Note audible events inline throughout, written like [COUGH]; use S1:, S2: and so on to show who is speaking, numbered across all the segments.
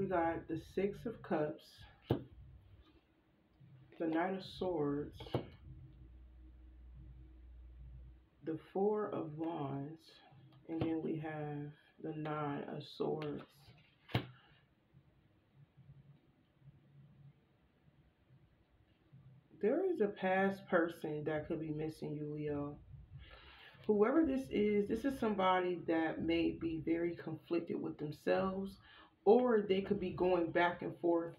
S1: We got the Six of Cups, the Knight of Swords, the Four of Wands, and then we have the Nine of Swords. There is a past person that could be missing you, Leo. Whoever this is, this is somebody that may be very conflicted with themselves, or they could be going back and forth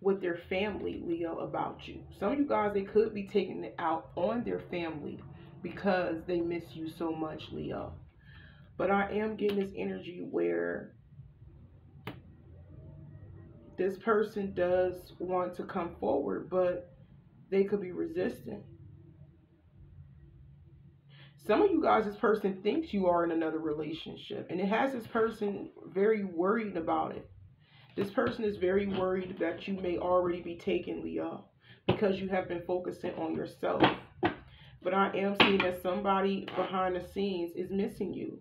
S1: with their family, Leo, about you. Some of you guys, they could be taking it out on their family because they miss you so much, Leo. But I am getting this energy where this person does want to come forward, but they could be resistant. Some of you guys, this person thinks you are in another relationship, and it has this person very worried about it. This person is very worried that you may already be taken, Leo, because you have been focusing on yourself. But I am seeing that somebody behind the scenes is missing you.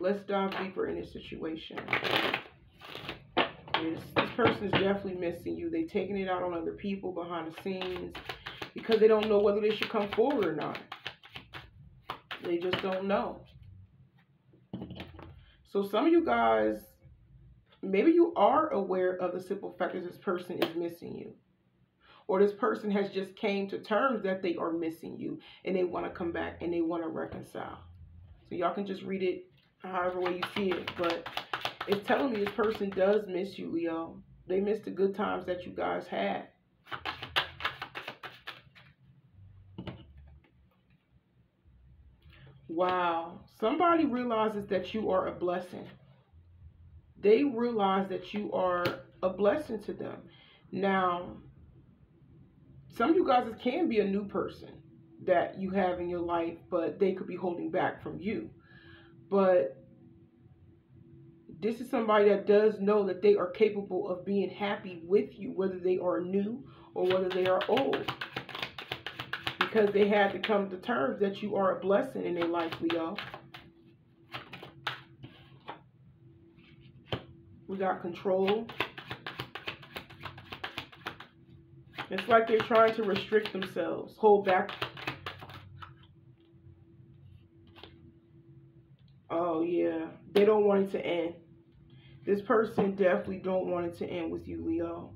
S1: Let's dive deeper in this situation. This, this person is definitely missing you. They're taking it out on other people behind the scenes because they don't know whether they should come forward or not. They just don't know. So some of you guys, maybe you are aware of the simple fact that this person is missing you. Or this person has just came to terms that they are missing you and they want to come back and they want to reconcile. So y'all can just read it however way you see it. But it's telling me this person does miss you, Leo. They miss the good times that you guys had. Wow. Somebody realizes that you are a blessing. They realize that you are a blessing to them. Now, some of you guys can be a new person that you have in your life, but they could be holding back from you. But this is somebody that does know that they are capable of being happy with you, whether they are new or whether they are old. Because they had to come to terms that you are a blessing in their life, Leo. We got control. It's like they're trying to restrict themselves, hold back. Oh, yeah. They don't want it to end. This person definitely don't want it to end with you, Leo.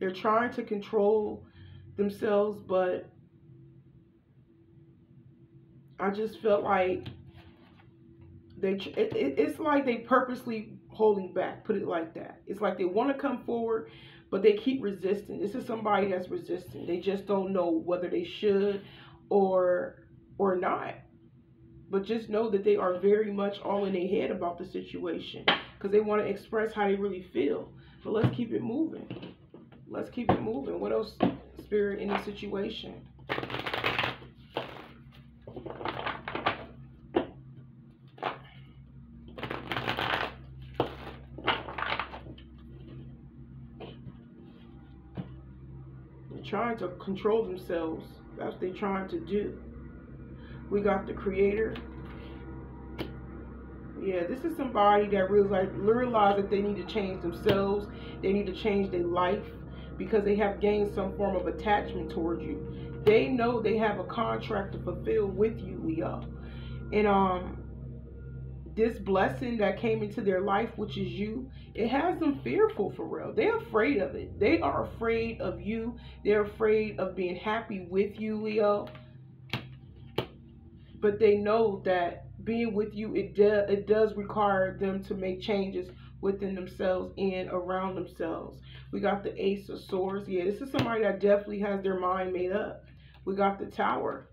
S1: They're trying to control themselves, but I just felt like they it, it's like they purposely holding back put it like that. It's like they want to come forward but they keep resisting. This is somebody that's resisting. They just don't know whether they should or or not. But just know that they are very much all in their head about the situation because they want to express how they really feel. But let's keep it moving. Let's keep it moving. What else spirit in the situation They're trying to control themselves. That's what they're trying to do. We got the creator. Yeah, this is somebody that realize, realize that they need to change themselves. They need to change their life because they have gained some form of attachment towards you. They know they have a contract to fulfill with you, Leo. And um this blessing that came into their life, which is you, it has them fearful for real. They're afraid of it. They are afraid of you. They're afraid of being happy with you, Leo. But they know that being with you, it, do, it does require them to make changes within themselves and around themselves. We got the Ace of Swords. Yeah, this is somebody that definitely has their mind made up. We got the Tower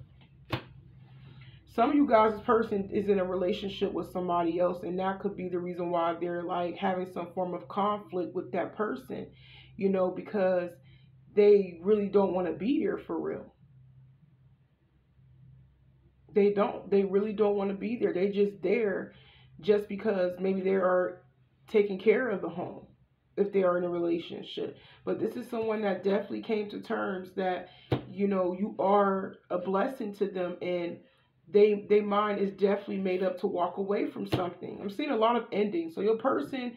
S1: some of you guys this person is in a relationship with somebody else and that could be the reason why they're like having some form of conflict with that person you know because they really don't want to be there for real they don't they really don't want to be there they just there just because maybe they are taking care of the home if they are in a relationship but this is someone that definitely came to terms that you know you are a blessing to them and they they mind is definitely made up to walk away from something. I'm seeing a lot of endings. So your person,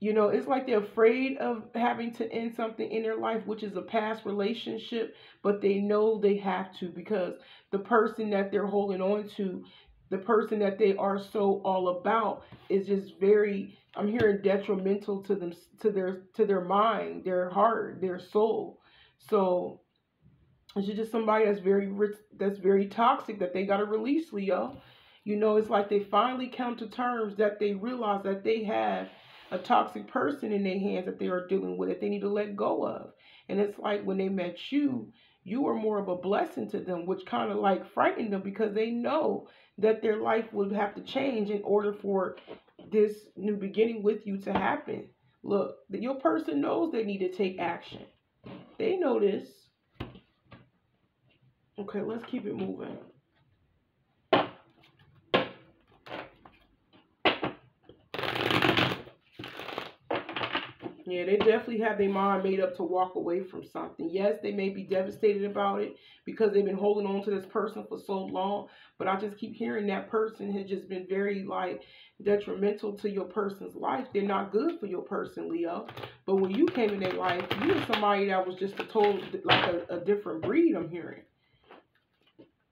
S1: you know, it's like they're afraid of having to end something in their life, which is a past relationship, but they know they have to because the person that they're holding on to, the person that they are so all about is just very I'm hearing detrimental to them to their to their mind, their heart, their soul. So it's just somebody that's very rich that's very toxic that they gotta release, Leo. You know, it's like they finally come to terms that they realize that they have a toxic person in their hands that they are dealing with that they need to let go of. And it's like when they met you, you were more of a blessing to them, which kind of like frightened them because they know that their life would have to change in order for this new beginning with you to happen. Look, your person knows they need to take action. They know this. Okay, let's keep it moving. Yeah, they definitely have their mind made up to walk away from something. Yes, they may be devastated about it because they've been holding on to this person for so long. But I just keep hearing that person has just been very like detrimental to your person's life. They're not good for your person, Leo. But when you came in their life, you were somebody that was just a total like a, a different breed. I'm hearing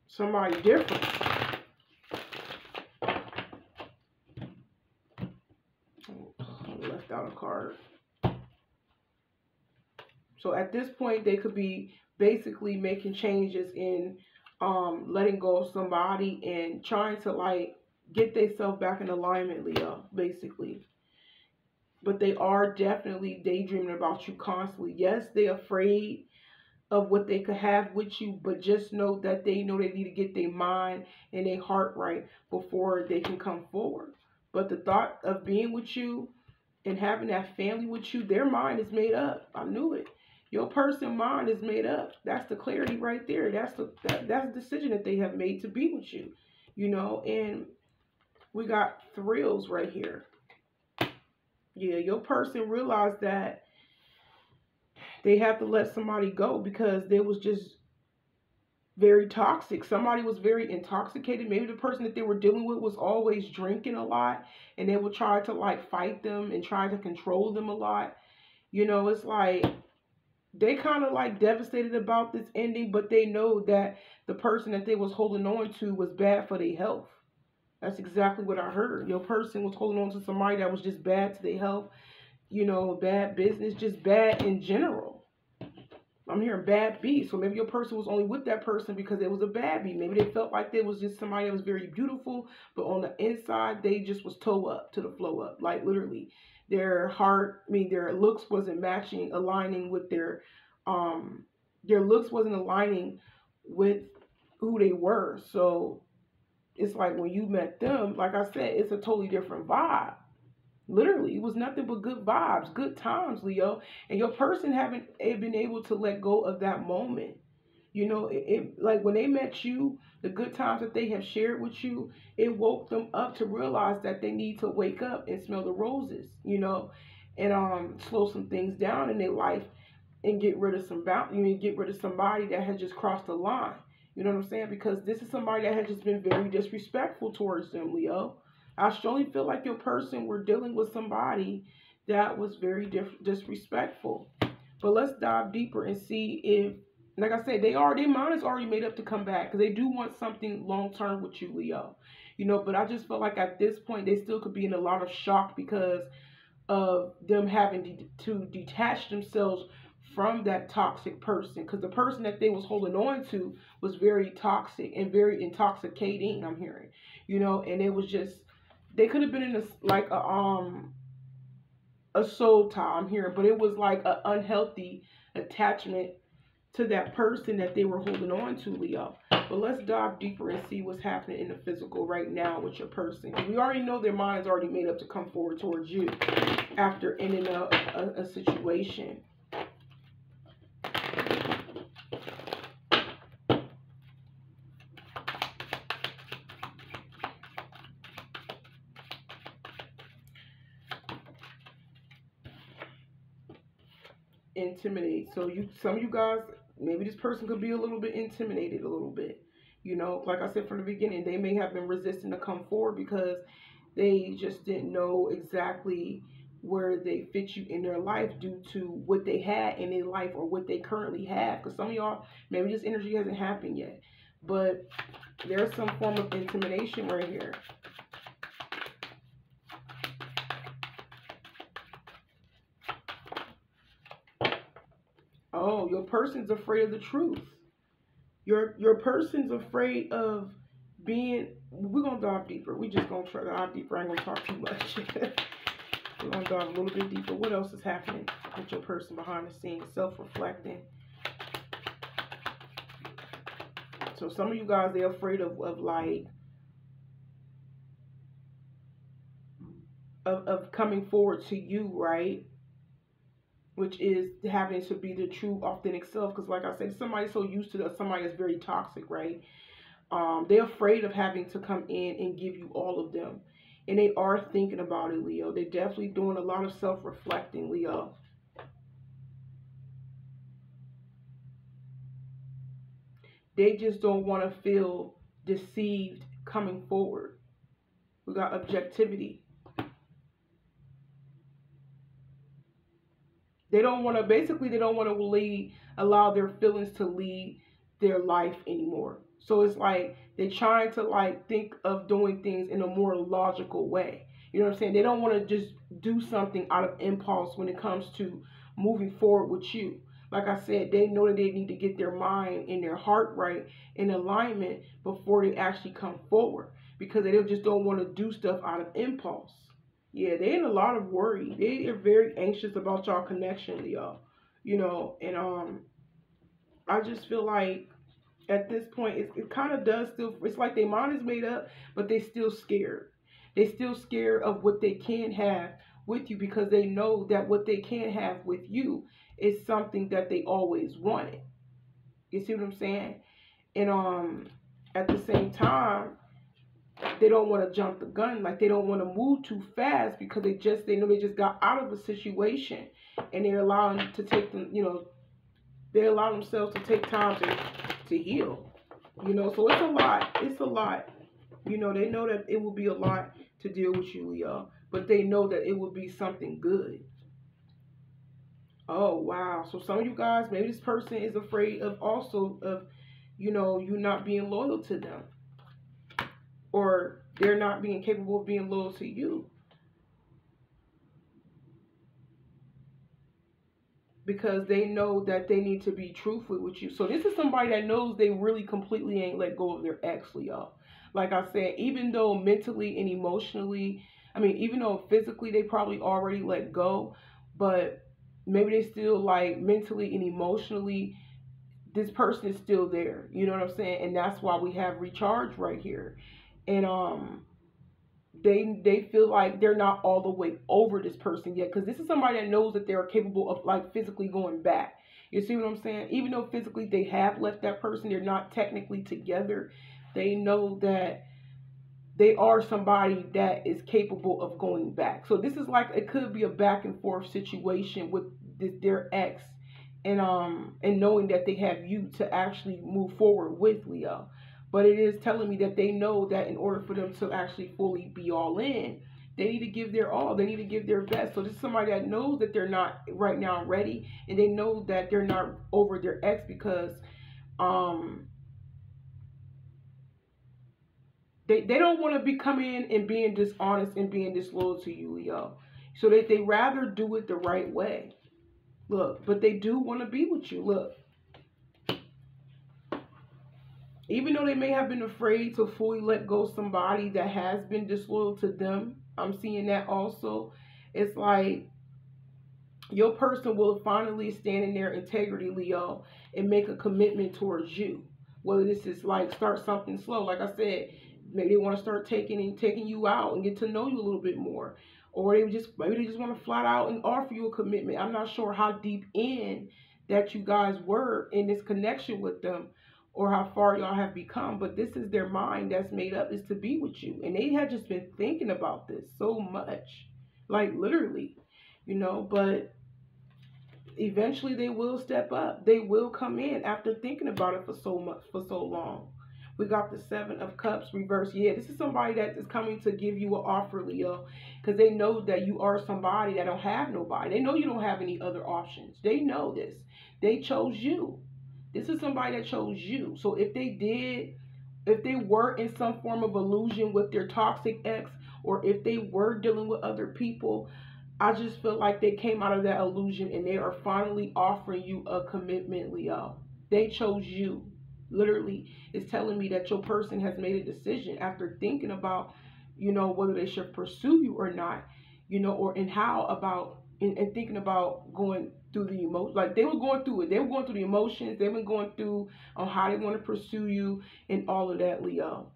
S1: somebody different. Left out a card. So at this point, they could be basically making changes in um, letting go of somebody and trying to like get themselves back in alignment, Leo, basically. But they are definitely daydreaming about you constantly. Yes, they're afraid of what they could have with you, but just know that they know they need to get their mind and their heart right before they can come forward. But the thought of being with you and having that family with you, their mind is made up. I knew it. Your person mind is made up. That's the clarity right there. That's the that, that's the decision that they have made to be with you. You know, and we got thrills right here. Yeah, your person realized that they have to let somebody go because they was just very toxic. Somebody was very intoxicated. Maybe the person that they were dealing with was always drinking a lot and they would try to like fight them and try to control them a lot. You know, it's like they kind of like devastated about this ending, but they know that the person that they was holding on to was bad for their health. That's exactly what I heard. Your person was holding on to somebody that was just bad to their health, you know, bad business, just bad in general. I'm hearing bad beat. So maybe your person was only with that person because it was a bad beat. Maybe they felt like there was just somebody that was very beautiful, but on the inside they just was toe up to the flow up, like literally their heart, I mean, their looks wasn't matching, aligning with their, um, their looks wasn't aligning with who they were. So it's like when you met them, like I said, it's a totally different vibe. Literally, it was nothing but good vibes, good times, Leo. And your person haven't eh, been able to let go of that moment. You know, it, it, like when they met you, the good times that they have shared with you, it woke them up to realize that they need to wake up and smell the roses, you know, and um slow some things down in their life and get rid of some bound you know, get rid of somebody that has just crossed the line. You know what I'm saying? Because this is somebody that has just been very disrespectful towards them, Leo. I strongly feel like your person were dealing with somebody that was very disrespectful. But let's dive deeper and see if like I said, they are their mind is already made up to come back because they do want something long term with you, Leo. You know, but I just felt like at this point they still could be in a lot of shock because of them having de- to detach themselves from that toxic person because the person that they was holding on to was very toxic and very intoxicating i'm hearing you know and it was just they could have been in a like a um a soul tie i'm hearing but it was like an unhealthy attachment to that person that they were holding on to, Leo. But let's dive deeper and see what's happening in the physical right now with your person. We already know their mind's already made up to come forward towards you after ending a, a, a situation. intimidate. So you some of you guys maybe this person could be a little bit intimidated a little bit You know, like I said from the beginning, they may have been resistant to come forward because they just didn't know exactly where they fit you in their life due to what they had in their life or what they currently have. Because some of y'all, maybe this energy hasn't happened yet, but there's some form of intimidation right here. Your person's afraid of the truth. Your your person's afraid of being. We're gonna dive deeper. We just gonna try to dive deeper. I ain't gonna talk too much. [LAUGHS] we're gonna dive a little bit deeper. What else is happening with your person behind the scenes? Self-reflecting. So some of you guys they're afraid of, of like of, of coming forward to you, right? Which is having to be the true authentic self because like i said somebody so used to that somebody is very toxic right? Um, they're afraid of having to come in and give you all of them. And they are thinking about it leo. They're definitely doing a lot of self-reflecting leo. They just don't want to feel deceived coming forward. We got objectivity They don't want to, basically, they don't want to lead, allow their feelings to lead their life anymore. So it's like they're trying to like think of doing things in a more logical way. You know what I'm saying? They don't want to just do something out of impulse when it comes to moving forward with you. Like I said, they know that they need to get their mind and their heart right in alignment before they actually come forward because they just don't want to do stuff out of impulse. Yeah, they in a lot of worry. They are very anxious about y'all connection, Leo. You know, and um, I just feel like at this point, it, it kind of does still. It's like their mind is made up, but they still scared. They still scared of what they can have with you because they know that what they can have with you is something that they always wanted. You see what I'm saying? And um, at the same time, they don't want to jump the gun like they don't want to move too fast because they just they know they just got out of a situation. And they're allowing to take them you know they allow themselves to take time to to heal you know? So it's a lot it's a lot. You know they know that it will be a lot to deal with you leo but they know that it will be something good. Oh wow. So some of you guys maybe this person is afraid of also of you know you not being loyal to them or they're not being capable of being loyal to you. Because they know that they need to be truthful with you. So this is somebody that knows they really completely ain't let go of their ex, y'all. Like I said, even though mentally and emotionally, I mean, even though physically they probably already let go, but maybe they still like mentally and emotionally this person is still there. You know what I'm saying? And that's why we have recharge right here and um they they feel like they're not all the way over this person yet because this is somebody that knows that they're capable of like physically going back. You see what i'm saying? Even though physically they have left that person they're not technically together they know that they are somebody that is capable of going back. So this is like it could be a back and forth situation with this, their ex and um and knowing that they have you to actually move forward with leo but it is telling me that they know that in order for them to actually fully be all in, they need to give their all. They need to give their best. So this is somebody that knows that they're not right now ready, and they know that they're not over their ex because um they, they don't want to be coming in and being dishonest and being disloyal to you, Leo. So they, they rather do it the right way. Look, but they do want to be with you. Look, even though they may have been afraid to fully let go somebody that has been disloyal to them, I'm seeing that also. It's like your person will finally stand in their integrity, Leo, and make a commitment towards you. Whether this is like start something slow, like I said, maybe they want to start taking and taking you out and get to know you a little bit more, or they just maybe they just want to flat out and offer you a commitment. I'm not sure how deep in that you guys were in this connection with them, or how far y'all have become, but this is their mind that's made up is to be with you. And they had just been thinking about this so much, like literally, you know, but eventually they will step up. They will come in after thinking about it for so much, for so long. We got the Seven of Cups reverse. Yeah, this is somebody that is coming to give you an offer, Leo, because they know that you are somebody that don't have nobody. They know you don't have any other options. They know this. They chose you. This is somebody that chose you. So if they did, if they were in some form of illusion with their toxic ex, or if they were dealing with other people, I just feel like they came out of that illusion and they are finally offering you a commitment, Leo. They chose you. Literally, it's telling me that your person has made a decision after thinking about, you know, whether they should pursue you or not, you know, or and how about and, and thinking about going through the emotion like they were going through it. They were going through the emotions. They've been going through on how they want to pursue you and all of that leo.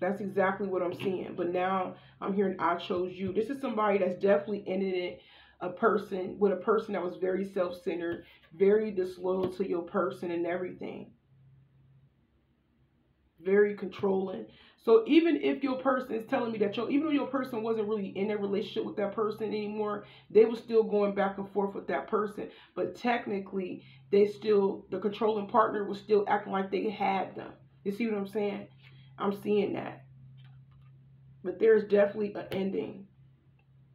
S1: That's exactly what i'm seeing. But now i'm hearing i chose you. This is somebody that's definitely ended it. A person with a person that was very self-centered very disloyal to your person and everything very controlling so even if your person is telling me that your even though your person wasn't really in a relationship with that person anymore, they were still going back and forth with that person. But technically, they still the controlling partner was still acting like they had them. You see what I'm saying? I'm seeing that. But there's definitely an ending.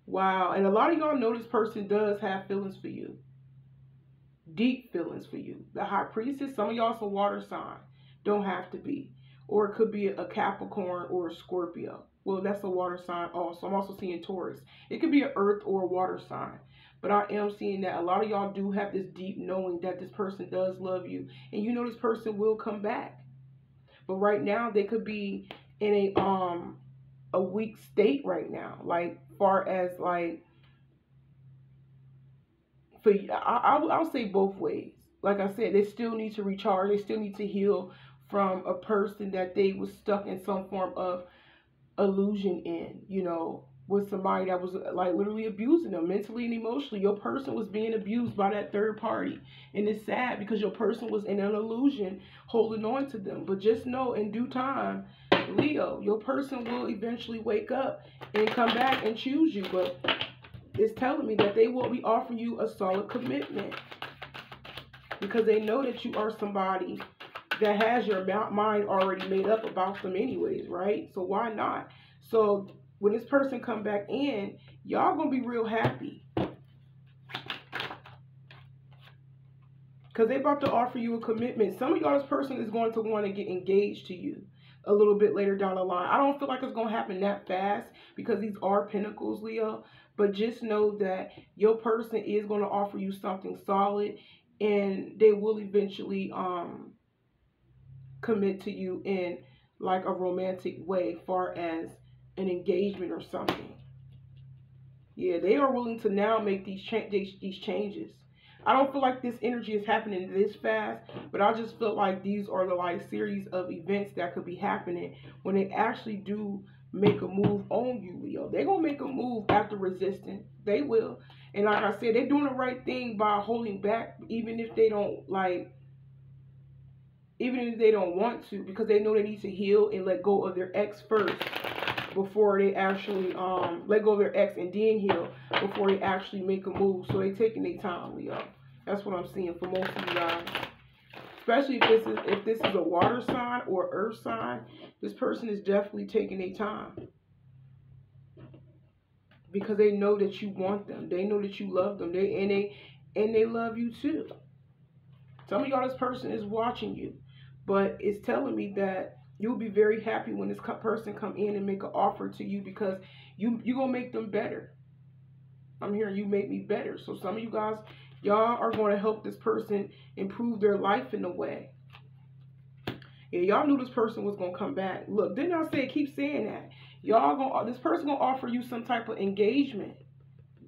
S1: Wow. And a lot of y'all know this person does have feelings for you. Deep feelings for you. The high priestess, some of y'all some water sign. Don't have to be or it could be a Capricorn or a Scorpio. Well, that's a water sign also. I'm also seeing Taurus. It could be an earth or a water sign. But I am seeing that a lot of y'all do have this deep knowing that this person does love you. And you know this person will come back. But right now they could be in a um a weak state right now. Like far as like for I, I I'll say both ways. Like I said, they still need to recharge. They still need to heal from a person that they was stuck in some form of illusion in, you know, with somebody that was like literally abusing them mentally and emotionally. Your person was being abused by that third party. And it's sad because your person was in an illusion holding on to them. But just know in due time, Leo, your person will eventually wake up and come back and choose you. But it's telling me that they will be offering you a solid commitment because they know that you are somebody that has your mind already made up about them anyways, right? So why not? So when this person come back in, y'all gonna be real happy. Because they about to offer you a commitment. Some of y'all, this person is going to want to get engaged to you a little bit later down the line. I don't feel like it's going to happen that fast because these are pentacles, Leo. But just know that your person is going to offer you something solid and they will eventually um commit to you in like a romantic way far as an engagement or something. Yeah, they are willing to now make these cha- these changes. I don't feel like this energy is happening this fast, but I just feel like these are the like series of events that could be happening when they actually do make a move on you, Leo. They're gonna make a move after resisting. They will. And like I said, they're doing the right thing by holding back, even if they don't like even if they don't want to, because they know they need to heal and let go of their ex first before they actually um let go of their ex and then heal before they actually make a move. So they taking their time, Leo. That's what I'm seeing for most of you guys. Especially if this is if this is a water sign or earth sign, this person is definitely taking their time. Because they know that you want them. They know that you love them. They and they and they love you too. Some of y'all, this person is watching you. But it's telling me that you'll be very happy when this person come in and make an offer to you because you you gonna make them better. I'm hearing you make me better. So some of you guys, y'all are going to help this person improve their life in a way. Yeah, y'all knew this person was gonna come back. Look, didn't I say keep saying that? Y'all gonna this person gonna offer you some type of engagement.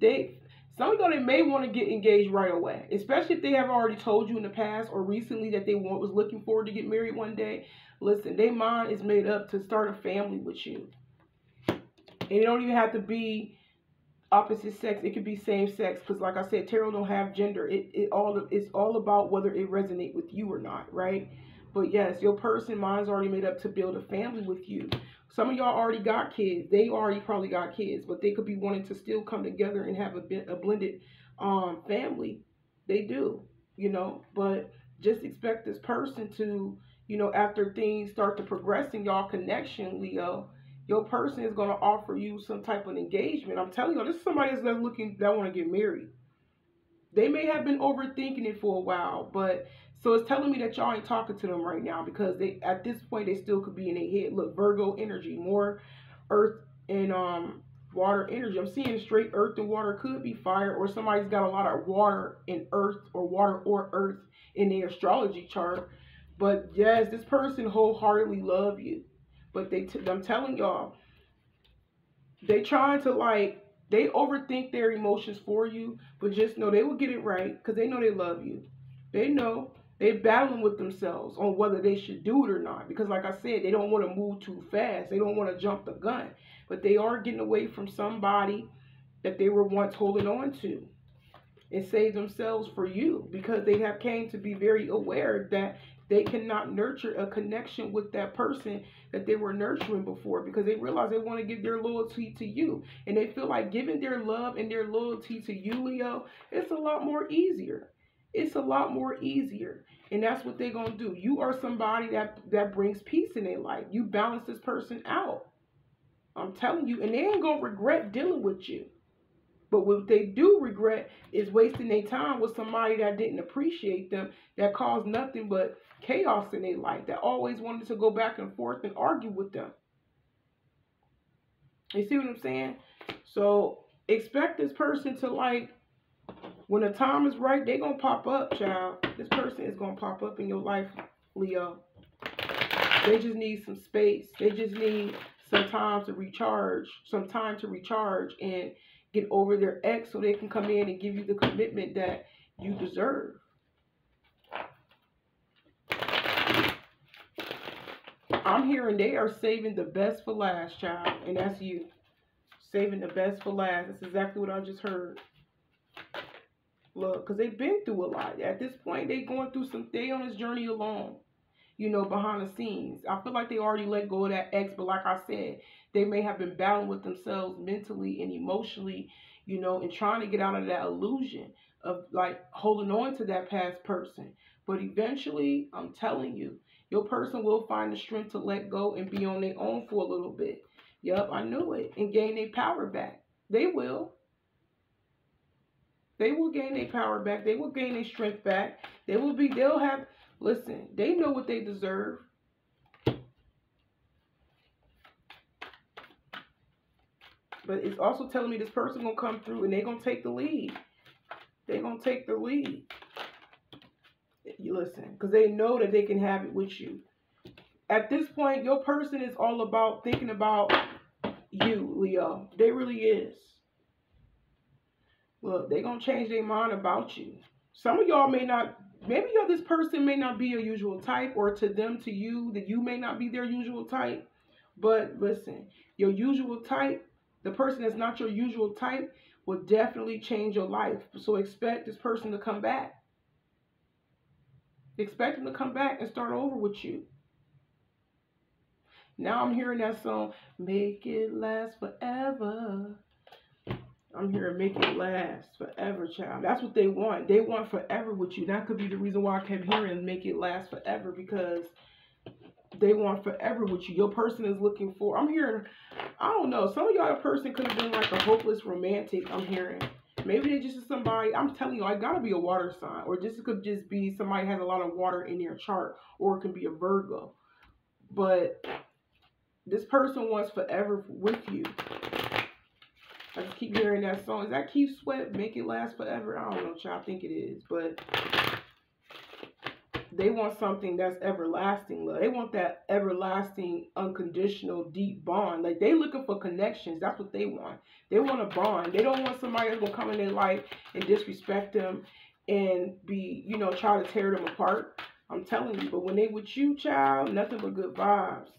S1: They some of them they may want to get engaged right away, especially if they have already told you in the past or recently that they want was looking forward to get married one day. Listen, their mind is made up to start a family with you. And it don't even have to be opposite sex. It could be same sex because, like I said, tarot don't have gender. It it all it's all about whether it resonate with you or not, right? But yes, your person mind's already made up to build a family with you. Some of y'all already got kids. They already probably got kids, but they could be wanting to still come together and have a, a blended um, family. They do, you know, but just expect this person to you know, after things start to progress in y'all connection, Leo, your person is going to offer you some type of engagement. I'm telling you, this is somebody that's looking that want to get married. They may have been overthinking it for a while, but so it's telling me that y'all ain't talking to them right now because they at this point they still could be in their head. Look, Virgo energy, more earth and um water energy. I'm seeing straight earth and water could be fire, or somebody's got a lot of water and earth or water or earth in their astrology chart. But yes, this person wholeheartedly love you. But they, I'm telling y'all, they trying to like they overthink their emotions for you, but just know they will get it right because they know they love you. They know they battling with themselves on whether they should do it or not. Because like I said, they don't want to move too fast. They don't want to jump the gun. But they are getting away from somebody that they were once holding on to and save themselves for you because they have came to be very aware that they cannot nurture a connection with that person that they were nurturing before because they realize they want to give their loyalty to you and they feel like giving their love and their loyalty to you leo it's a lot more easier it's a lot more easier. And that's what they're going to do. You are somebody that that brings peace in their life. You balance this person out. I'm telling you. And they ain't going to regret dealing with you. But what they do regret is wasting their time with somebody that didn't appreciate them, that caused nothing but chaos in their life, that always wanted to go back and forth and argue with them. You see what I'm saying? So expect this person to like, when the time is right, they're gonna pop up, child. This person is gonna pop up in your life, Leo. They just need some space. They just need some time to recharge, some time to recharge and get over their ex so they can come in and give you the commitment that you deserve. I'm hearing they are saving the best for last, child, and that's you. Saving the best for last. That's exactly what I just heard. Look, because they've been through a lot. At this point, they going through some, they on this journey alone, you know, behind the scenes. I feel like they already let go of that ex, but like I said, they may have been battling with themselves mentally and emotionally, you know, and trying to get out of that illusion of like holding on to that past person. But eventually, I'm telling you, your person will find the strength to let go and be on their own for a little bit. Yup, I knew it. And gain their power back. They will. They will gain their power back. They will gain their strength back. They will be, they'll have, listen, they know what they deserve. But it's also telling me this person gonna come through and they gonna take the lead. they gonna take the lead. You listen, because they know that they can have it with you. At this point, your person is all about thinking about you, Leo. They really is. Look, they're gonna change their mind about you. Some of y'all may not, maybe y'all this person may not be your usual type, or to them, to you, that you may not be their usual type. But listen, your usual type the person that's not your usual type will definitely change your life. So expect this person to come back. Expect them to come back and start over with you. Now I'm hearing that song, Make It Last Forever. I'm here to Make It Last Forever, child. That's what they want. They want forever with you. That could be the reason why I came here and Make It Last Forever because they want forever with you. Your person is looking for. I'm hearing. I don't know. Some of y'all person could have been like a hopeless romantic. I'm hearing. Maybe they just somebody. I'm telling you, I gotta be a water sign, or this could just be somebody has a lot of water in their chart, or it can be a Virgo. But this person wants forever with you. I just keep hearing that song. Is that Keith Sweat? Make it last forever. I don't know, child. I think it is, but they want something that's everlasting love. They want that everlasting, unconditional, deep bond. Like they looking for connections. That's what they want. They want a bond. They don't want somebody that's gonna come in their life and disrespect them and be, you know, try to tear them apart. I'm telling you. But when they with you, child, nothing but good vibes.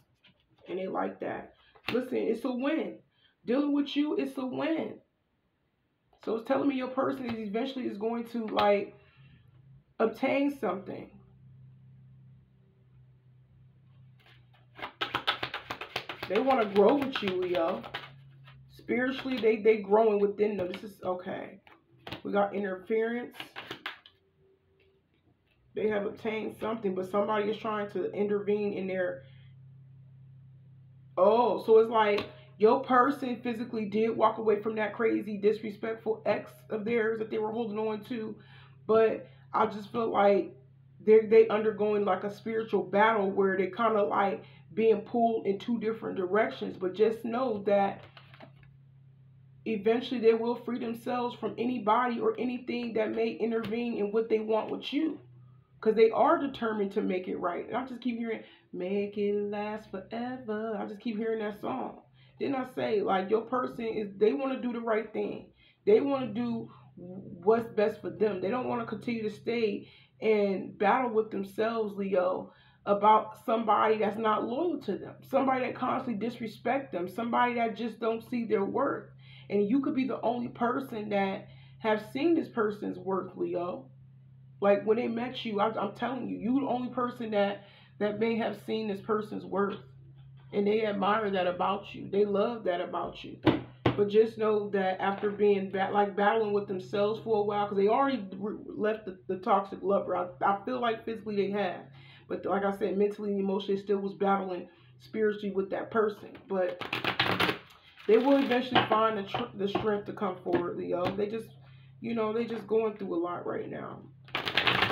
S1: And they like that. Listen, it's a win. Dealing with you, it's a win. So it's telling me your person is eventually is going to like obtain something They want to grow with you, Leo. Spiritually, they they growing within them. This is okay. We got interference. They have obtained something, but somebody is trying to intervene in their. Oh, so it's like your person physically did walk away from that crazy, disrespectful ex of theirs that they were holding on to, but I just feel like they're they undergoing like a spiritual battle where they kind of like being pulled in two different directions. But just know that eventually they will free themselves from anybody or anything that may intervene in what they want with you. Because they are determined to make it right. And I just keep hearing, make it last forever. I just keep hearing that song. Then I say, like, your person is, they want to do the right thing. They want to do what's best for them. They don't want to continue to stay and battle with themselves, Leo, about somebody that's not loyal to them, somebody that constantly disrespect them, somebody that just don't see their worth. And you could be the only person that have seen this person's worth, Leo. Like when they met you, I, am telling you, you the only person that that may have seen this person's worth, and they admire that about you. They love that about you. But just know that after being bat- like battling with themselves for a while, because they already left the, the toxic lover. I, I feel like physically they have, but like I said, mentally and emotionally, still was battling spiritually with that person. But they will eventually find the, tr- the strength to come forward, Leo. They just, you know, they just going through a lot right now,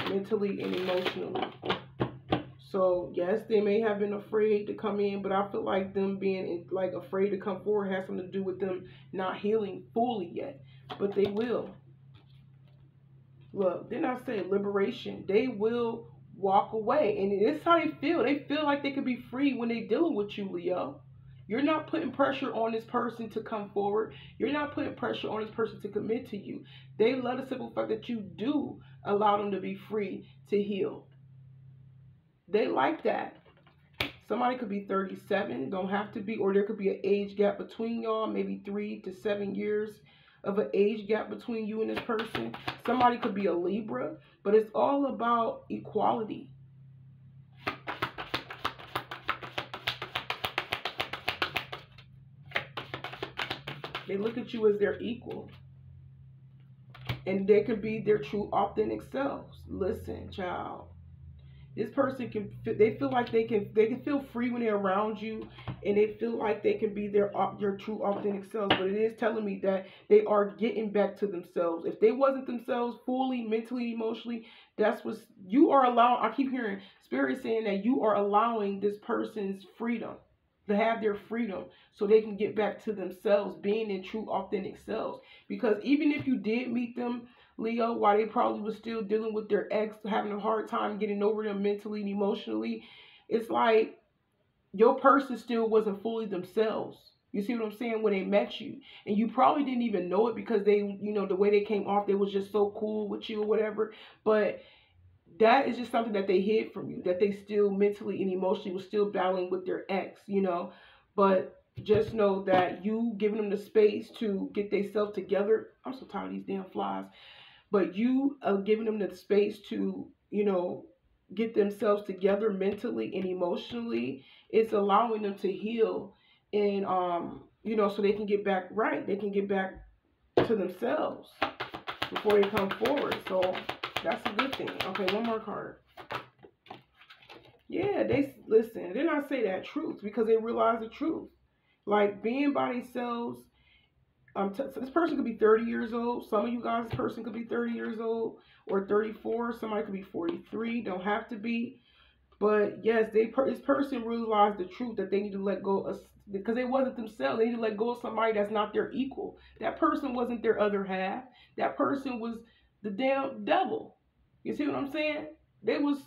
S1: mentally and emotionally. So yes, they may have been afraid to come in, but I feel like them being like afraid to come forward has something to do with them not healing fully yet. But they will. Look, then I say liberation. They will walk away, and it's how they feel. They feel like they could be free when they're dealing with you, Leo. You're not putting pressure on this person to come forward. You're not putting pressure on this person to commit to you. They love the simple fact that you do allow them to be free to heal. They like that. Somebody could be 37, don't have to be, or there could be an age gap between y'all, maybe three to seven years of an age gap between you and this person. Somebody could be a Libra, but it's all about equality. They look at you as their equal. And they could be their true authentic selves. Listen, child this person can they feel like they can they can feel free when they're around you and they feel like they can be their your true authentic selves. But it is telling me that they are getting back to themselves. If they wasn't themselves fully mentally emotionally that's what you are allowing i keep hearing spirit saying that you are allowing this person's freedom to have their freedom so they can get back to themselves being in true authentic selves. Because even if you did meet them Leo, while they probably was still dealing with their ex, having a hard time getting over them mentally and emotionally, it's like your person still wasn't fully themselves. You see what I'm saying? When they met you. And you probably didn't even know it because they, you know, the way they came off, they was just so cool with you or whatever. But that is just something that they hid from you, that they still mentally and emotionally was still battling with their ex, you know. But just know that you giving them the space to get themselves together. I'm so tired of these damn flies but you are giving them the space to, you know, get themselves together mentally and emotionally. It's allowing them to heal and, um, you know, so they can get back right. They can get back to themselves before they come forward. So that's a good thing. Okay, one more card. Yeah, they listen. Then I say that truth because they realize the truth. Like being by themselves um, t- this person could be 30 years old. Some of you guys, this person could be 30 years old or 34. Somebody could be 43. Don't have to be. But yes, they per- this person realized the truth that they need to let go of because they wasn't themselves. They need to let go of somebody that's not their equal. That person wasn't their other half. That person was the damn devil. You see what I'm saying? They was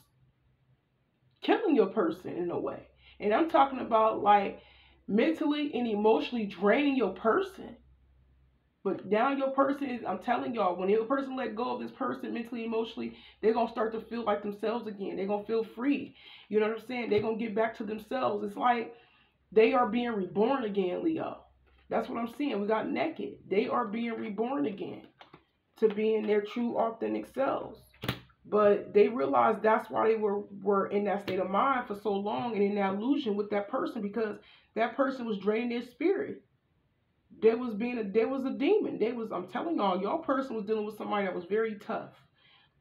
S1: killing your person in a way. And I'm talking about like mentally and emotionally draining your person. But now your person is, I'm telling y'all, when your person let go of this person mentally, emotionally, they're going to start to feel like themselves again. They're going to feel free. You know what I'm saying? They're going to get back to themselves. It's like they are being reborn again, Leo. That's what I'm seeing. We got naked. They are being reborn again to being their true, authentic selves. But they realized that's why they were, were in that state of mind for so long and in that illusion with that person because that person was draining their spirit there was being a there was a demon. There was I'm telling y'all, y'all person was dealing with somebody that was very tough.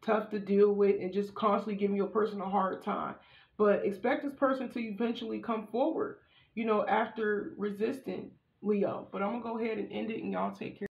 S1: tough to deal with and just constantly giving your person a hard time. But expect this person to eventually come forward, you know, after resisting Leo. But I'm to go ahead and end it and y'all take care.